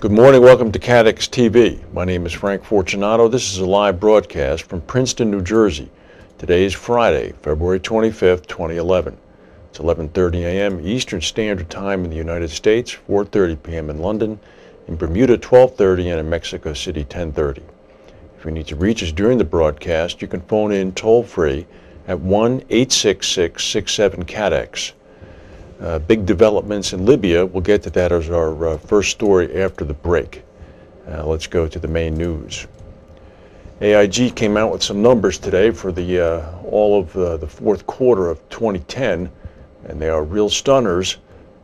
Good morning. Welcome to CATEX TV. My name is Frank Fortunato. This is a live broadcast from Princeton, New Jersey. Today is Friday, February 25th, 2011. It's 11:30 a.m. Eastern Standard Time in the United States, 4:30 p.m. in London, in Bermuda 12:30 and in Mexico City 10:30. If you need to reach us during the broadcast, you can phone in toll-free at 1-866-67-CATEX. Uh, big developments in Libya. We'll get to that as our uh, first story after the break. Uh, let's go to the main news. AIG came out with some numbers today for the uh, all of uh, the fourth quarter of 2010, and they are real stunners.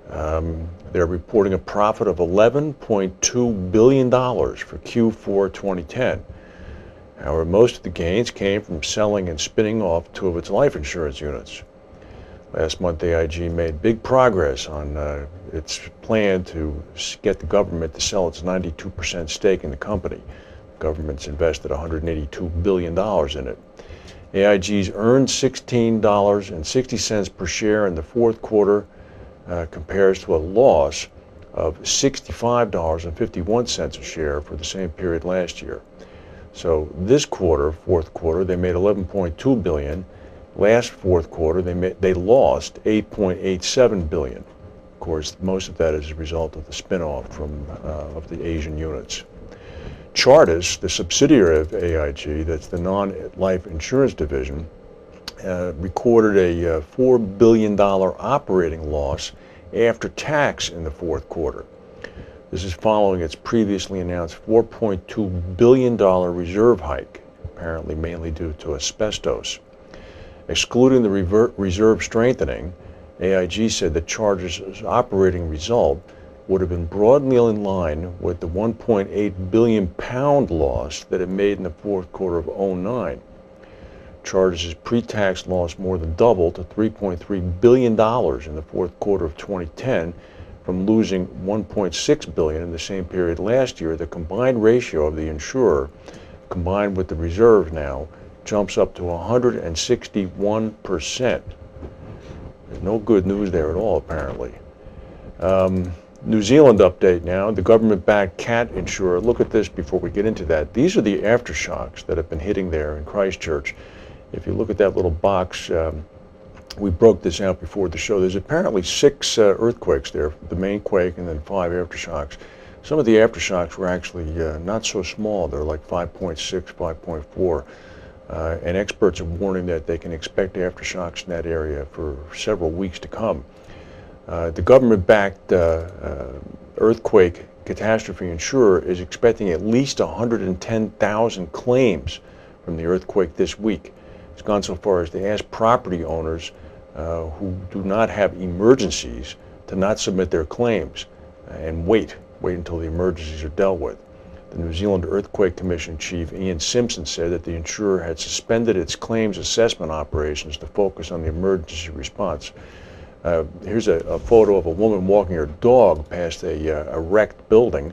Um, they're reporting a profit of 11.2 billion dollars for Q4 2010. However, most of the gains came from selling and spinning off two of its life insurance units. Last month, AIG made big progress on uh, its plan to get the government to sell its 92% stake in the company. The government's invested $182 billion in it. AIG's earned $16.60 per share in the fourth quarter uh, compares to a loss of $65.51 a share for the same period last year. So this quarter, fourth quarter, they made 11.2 billion Last fourth quarter, they, made, they lost 8.87 billion. Of course, most of that is a result of the spinoff from uh, of the Asian units. Chartis, the subsidiary of AIG, that's the non-life insurance division, uh, recorded a uh, $4 billion operating loss after tax in the fourth quarter. This is following its previously announced $4.2 billion reserve hike, apparently mainly due to asbestos. Excluding the reserve strengthening, AIG said that Chartis' operating result would have been broadly in line with the 1.8 billion pound loss that it made in the fourth quarter of 09. Chartis' pre-tax loss more than doubled to 3.3 billion dollars in the fourth quarter of 2010 from losing 1.6 billion in the same period last year. The combined ratio of the insurer combined with the reserve now jumps up to 161%. There's no good news there at all, apparently. Um, New Zealand update now. The government-backed cat insurer. Look at this before we get into that. These are the aftershocks that have been hitting there in Christchurch. If you look at that little box, um, we broke this out before the show. There's apparently six uh, earthquakes there, the main quake and then five aftershocks. Some of the aftershocks were actually uh, not so small. They're like 5.6, 5.4. Uh, and experts are warning that they can expect aftershocks in that area for several weeks to come. Uh, the government-backed uh, uh earthquake catastrophe insurer is expecting at least 110,000 claims from the earthquake this week. It's gone so far as to ask property owners uh, who do not have emergencies to not submit their claims and wait, wait until the emergencies are dealt with. The New Zealand Earthquake Commission chief Ian Simpson said that the insurer had suspended its claims assessment operations to focus on the emergency response. Uh, here's a, a, photo of a woman walking her dog past a, uh, a, wrecked building.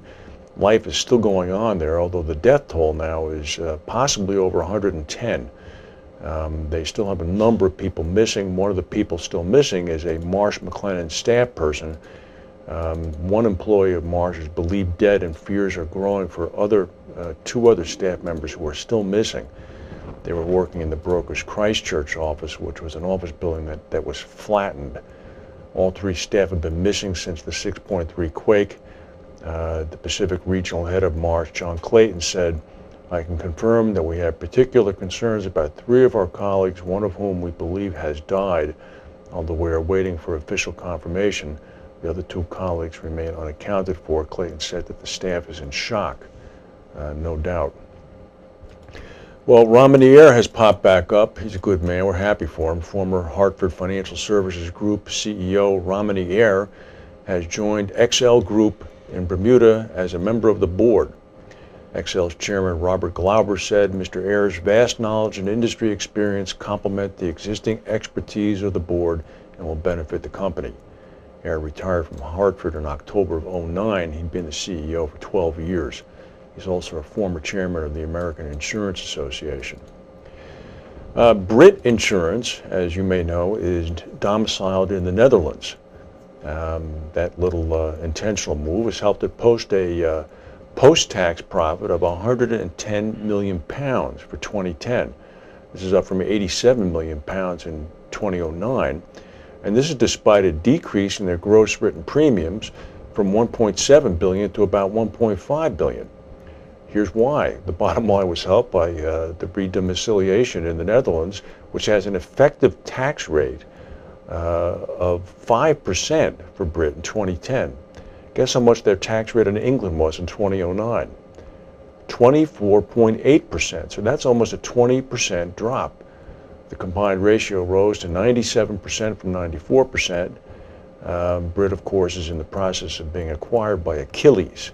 Life is still going on there, although the death toll now is uh, possibly over 110. Um, they still have a number of people missing. One of the people still missing is a Marsh McLennan staff person um, one employee of Marsh is believed dead and fears are growing for other, uh, two other staff members who are still missing. They were working in the broker's Christchurch office, which was an office building that, that was flattened. All three staff have been missing since the 6.3 quake. Uh, the Pacific Regional head of Marsh, John Clayton, said, I can confirm that we have particular concerns about three of our colleagues, one of whom we believe has died, although we are waiting for official confirmation. The other two colleagues remain unaccounted for. Clayton said that the staff is in shock, uh, no doubt. Well, Rahm Ayer has popped back up. He's a good man. We're happy for him. Former Hartford Financial Services Group CEO Rahm Ayer has joined XL Group in Bermuda as a member of the board. XL's chairman Robert Glauber said Mr. Ayer's vast knowledge and industry experience complement the existing expertise of the board and will benefit the company. Ayer retired from Hartford in October of 09. He'd been the CEO for 12 years. He's also a former chairman of the American Insurance Association. Uh, Brit Insurance, as you may know, is domiciled in the Netherlands. Um, that little uh, intentional move has helped it post a uh, post-tax profit of 110 million pounds for 2010. This is up from 87 million pounds in 2009. And this is despite a decrease in their gross written premiums from 1.7 billion to about 1.5 billion. Here's why. The bottom line was helped by uh, the redomiciliation in the Netherlands, which has an effective tax rate uh, of 5% for Britain 2010. Guess how much their tax rate in England was in 2009? 24.8%. So that's almost a 20% drop. The combined ratio rose to 97% from 94%. Um, Brit, of course, is in the process of being acquired by Achilles.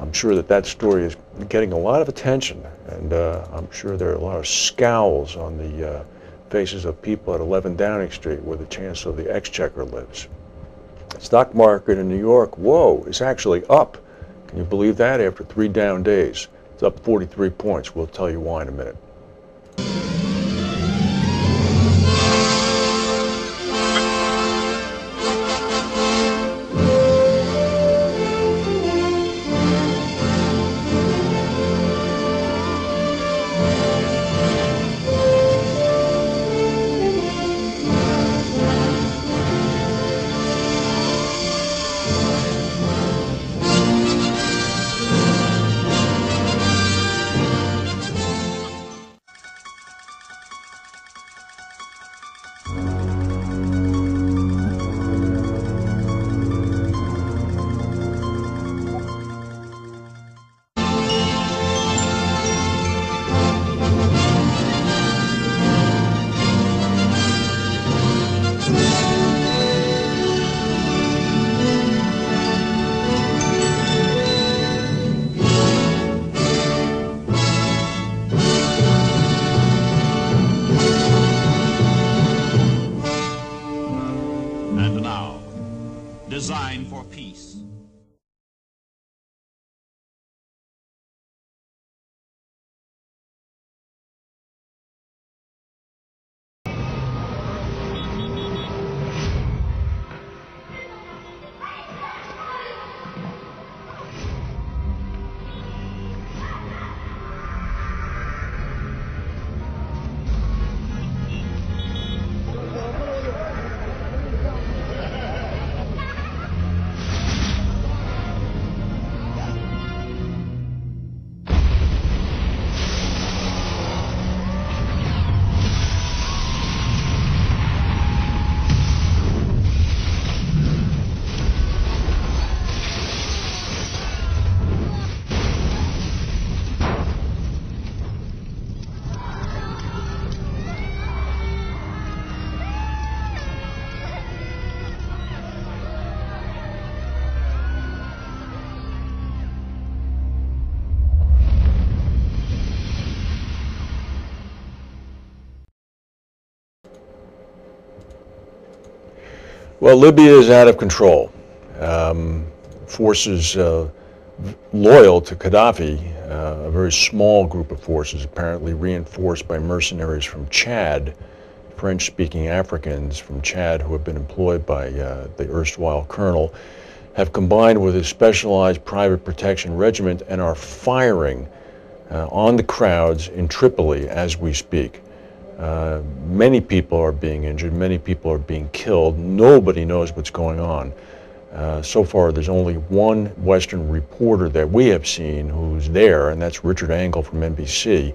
I'm sure that that story is getting a lot of attention, and uh, I'm sure there are a lot of scowls on the uh, faces of people at 11 Downing Street where the Chancellor of the Exchequer lives. Stock market in New York, whoa, is actually up. Can you believe that after three down days? It's up 43 points. We'll tell you why in a minute. Well, Libya is out of control. Um, forces uh, loyal to Gaddafi, uh, a very small group of forces, apparently reinforced by mercenaries from Chad, French speaking Africans from Chad who have been employed by uh, the erstwhile colonel, have combined with a specialized private protection regiment and are firing uh, on the crowds in Tripoli as we speak. Uh, many people are being injured, many people are being killed. Nobody knows what's going on. Uh, so far, there's only one Western reporter that we have seen who's there, and that's Richard Engel from NBC.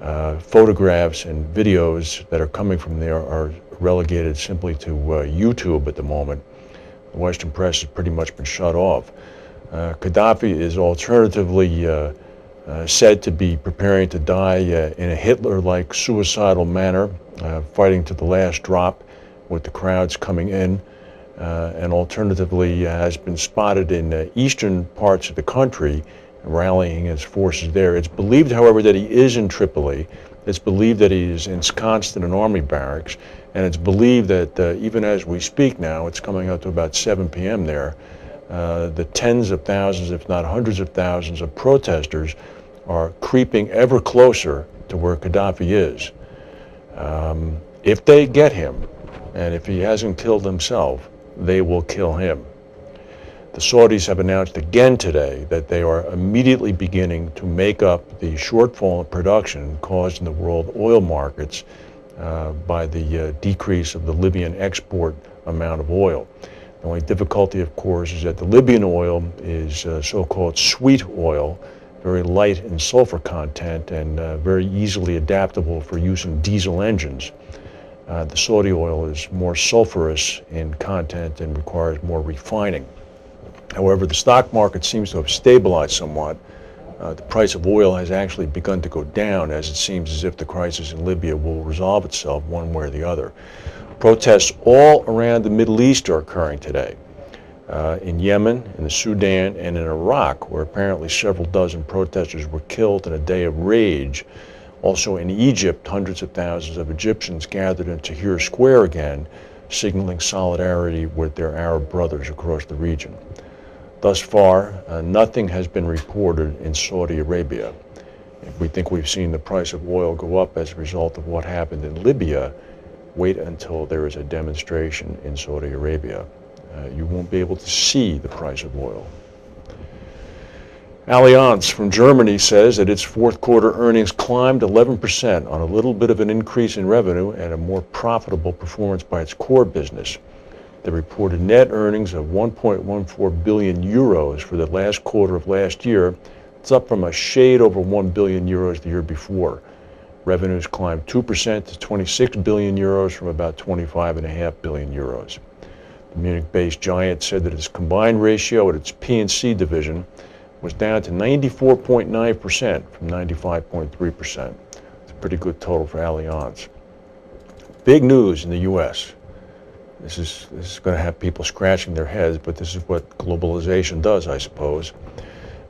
Uh, photographs and videos that are coming from there are relegated simply to uh, YouTube at the moment. The Western press has pretty much been shut off. Uh, Gaddafi is alternatively uh, said to be preparing to die uh, in a Hitler-like suicidal manner, uh, fighting to the last drop with the crowds coming in, uh, and alternatively has been spotted in uh, eastern parts of the country, rallying his forces there. It's believed, however, that he is in Tripoli. It's believed that he is ensconced in an army barracks, and it's believed that uh, even as we speak now, it's coming up to about 7 p.m. there, the tens of thousands, if not hundreds of thousands of protesters are creeping ever closer to where Gaddafi is. Um, if they get him, and if he hasn't killed himself, they will kill him. The Saudis have announced again today that they are immediately beginning to make up the shortfall in production caused in the world oil markets uh, by the uh, decrease of the Libyan export amount of oil. The only difficulty, of course, is that the Libyan oil is uh, so-called sweet oil, very light in sulfur content and uh, very easily adaptable for use in diesel engines. Uh, the Saudi oil is more sulfurous in content and requires more refining. However, the stock market seems to have stabilized somewhat. Uh, the price of oil has actually begun to go down as it seems as if the crisis in Libya will resolve itself one way or the other. Protests all around the Middle East are occurring today. Uh, in Yemen, in the Sudan, and in Iraq, where apparently several dozen protesters were killed in a day of rage. Also in Egypt, hundreds of thousands of Egyptians gathered in Tahrir Square again, signaling solidarity with their Arab brothers across the region. Thus far, uh, nothing has been reported in Saudi Arabia. We think we've seen the price of oil go up as a result of what happened in Libya, wait until there is a demonstration in Saudi Arabia. Uh, you won't be able to see the price of oil. Allianz from Germany says that its fourth quarter earnings climbed 11% on a little bit of an increase in revenue and a more profitable performance by its core business. They reported net earnings of 1.14 billion euros for the last quarter of last year. It's up from a shade over 1 billion euros the year before. Revenues climbed 2% to 26 billion euros from about 25.5 billion euros. Munich-based giant said that its combined ratio at its P&C division was down to 94.9% from 95.3%. It's a pretty good total for Allianz. Big news in the U.S. This is, this is going to have people scratching their heads, but this is what globalization does, I suppose.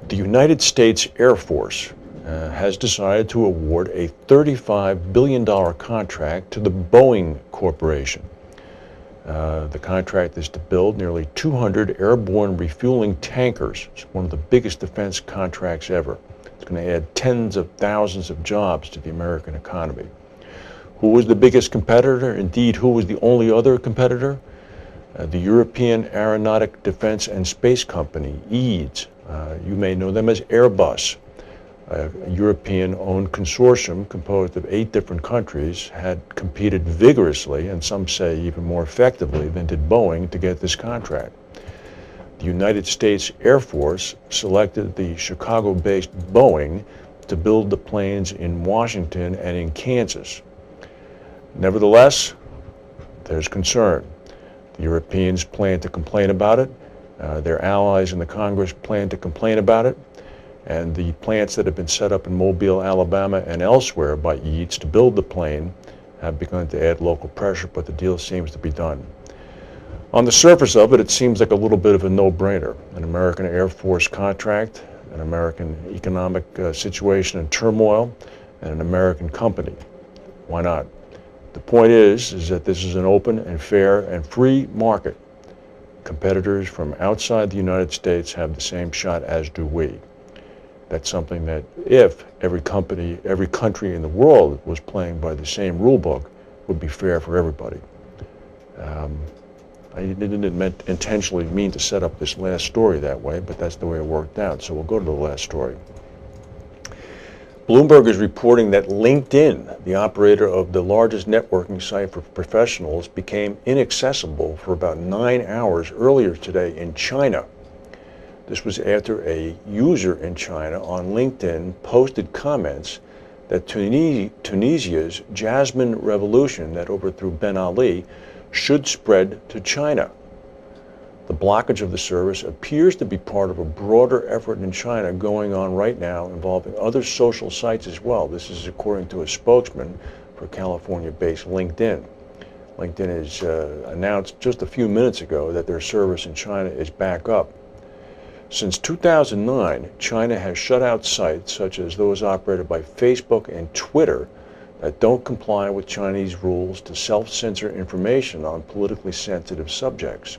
The United States Air Force uh, has decided to award a $35 billion contract to the Boeing Corporation. Uh, the contract is to build nearly 200 airborne refueling tankers. It's one of the biggest defense contracts ever. It's going to add tens of thousands of jobs to the American economy. Who was the biggest competitor? Indeed, who was the only other competitor? Uh, the European Aeronautic Defense and Space Company, EADS. Uh, you may know them as Airbus a European-owned consortium composed of eight different countries had competed vigorously, and some say even more effectively than did Boeing, to get this contract. The United States Air Force selected the Chicago-based Boeing to build the planes in Washington and in Kansas. Nevertheless, there's concern. The Europeans plan to complain about it. Uh, their allies in the Congress plan to complain about it and the plants that have been set up in Mobile, Alabama and elsewhere by EADS to build the plane have begun to add local pressure, but the deal seems to be done. On the surface of it, it seems like a little bit of a no-brainer. An American Air Force contract, an American economic uh, situation in turmoil, and an American company. Why not? The point is, is that this is an open and fair and free market. Competitors from outside the United States have the same shot as do we. That's something that if every company, every country in the world was playing by the same rule book, would be fair for everybody. Um, I didn't intentionally mean to set up this last story that way, but that's the way it worked out. So we'll go to the last story. Bloomberg is reporting that LinkedIn, the operator of the largest networking site for professionals, became inaccessible for about nine hours earlier today in China. This was after a user in China on LinkedIn posted comments that Tunisia's Jasmine Revolution that overthrew Ben Ali should spread to China. The blockage of the service appears to be part of a broader effort in China going on right now involving other social sites as well. This is according to a spokesman for California-based LinkedIn. LinkedIn has uh, announced just a few minutes ago that their service in China is back up. Since 2009, China has shut out sites such as those operated by Facebook and Twitter that don't comply with Chinese rules to self-censor information on politically sensitive subjects.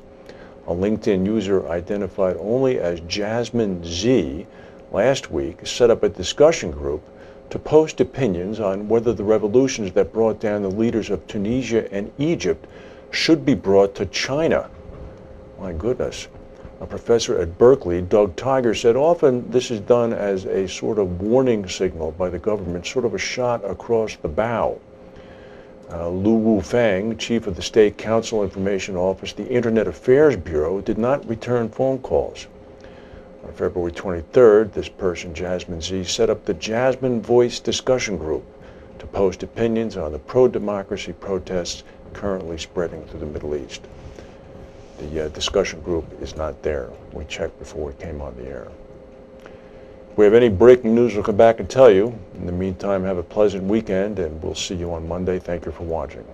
A LinkedIn user identified only as Jasmine Z last week set up a discussion group to post opinions on whether the revolutions that brought down the leaders of Tunisia and Egypt should be brought to China. My goodness. A professor at Berkeley, Doug Tiger, said often this is done as a sort of warning signal by the government, sort of a shot across the bow. Uh, Lu Wu Fang, chief of the State Council Information Office, the Internet Affairs Bureau, did not return phone calls. On February 23rd, this person, Jasmine Z, set up the Jasmine Voice Discussion Group to post opinions on the pro-democracy protests currently spreading through the Middle East. The uh, discussion group is not there. We checked before we came on the air. If we have any breaking news, we'll come back and tell you. In the meantime, have a pleasant weekend, and we'll see you on Monday. Thank you for watching.